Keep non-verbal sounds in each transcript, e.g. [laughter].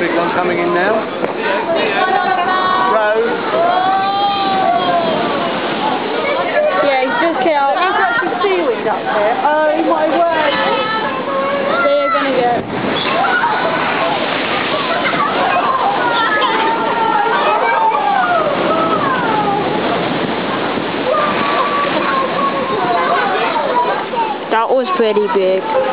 big one coming in now. Rose. Yeah, he's just came out. There's actually seaweed up here. Oh my word. They're gonna get. That was pretty big.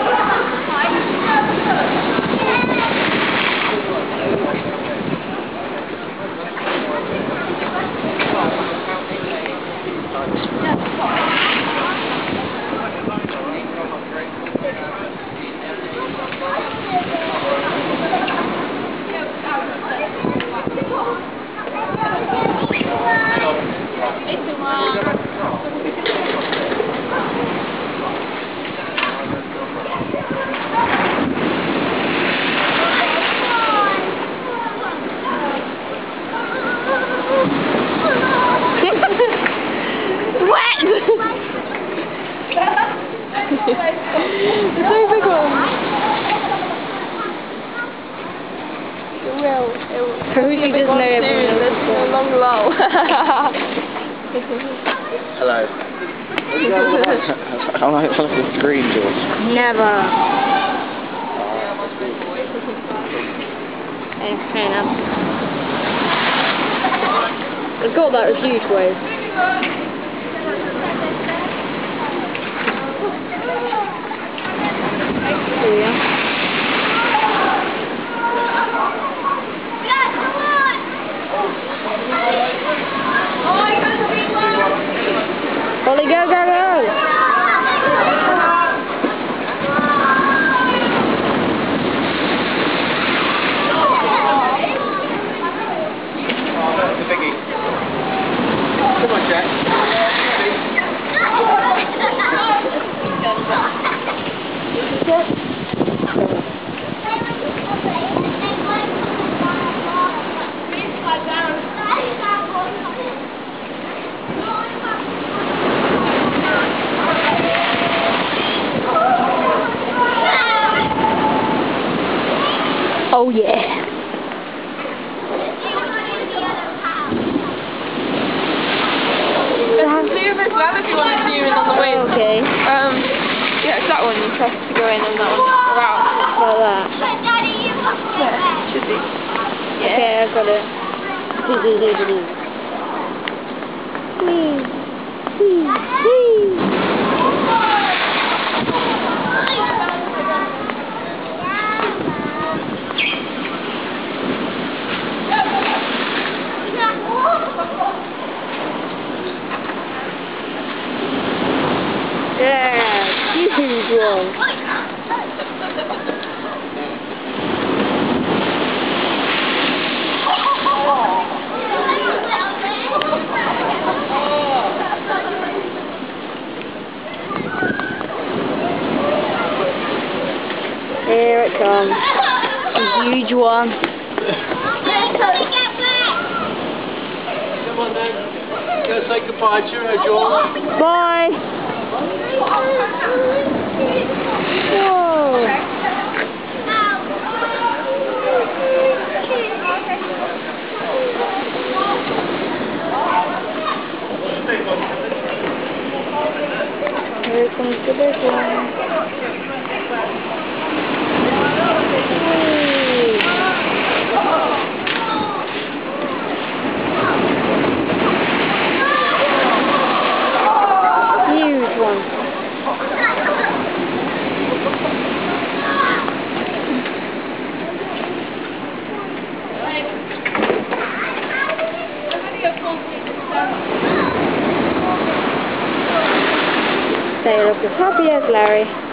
Will. It will. Cozy doesn't know everyone knows There's a long lull. [laughs] Hello. [laughs] I'm like fucking screen George. Never. Hey, hey now. I got that a huge wave. [laughs] Here we are. Ollie, go, go, go! The biggie. Come on, Jack. Oh yeah. There's zoom as well you want to zoom in on the wind. Okay. Um, yeah, it's that one you press to go in and that one to go out. Like that. Yeah, should be. Okay, I got it. Whee. Whee. Whee. Here it comes. A huge one. Come on then. Go say goodbye. Cheerio, George. Bye. Here comes the big one. Whee. Huge one. Look as happy as Larry.